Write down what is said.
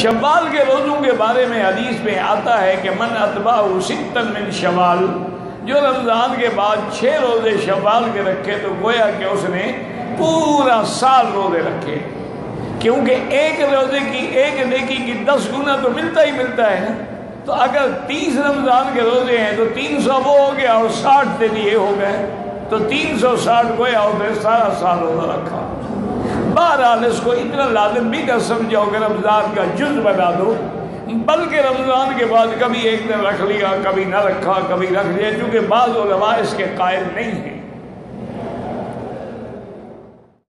शवाल के रोज़ों के बारे में हदीस में आता है कि मन अतबा सितन मिन शवाल। जो रमज़ान के बाद छः रोज़े शवाल के रखे तो गोया कि उसने पूरा साल रोज़े रखे। क्योंकि एक रोज़े की, एक नेकी की दस गुना तो मिलता ही मिलता है तो अगर तीस रमज़ान के रोज़े हैं तो तीन सौ वो हो गया और साठ तेरी ये हो गए। तो तीन सौ साठ गोया उसने सारा साल रोज़ा रखा। बहरहाल इसको इतना लाजम भी ना समझाओ कि रमज़ान का जुज बना दो। बल्कि रमज़ान के बाद कभी एक दिन रख लिया, कभी ना रखा, कभी रख लिया, क्योंकि बाज़ इसके कायल नहीं है।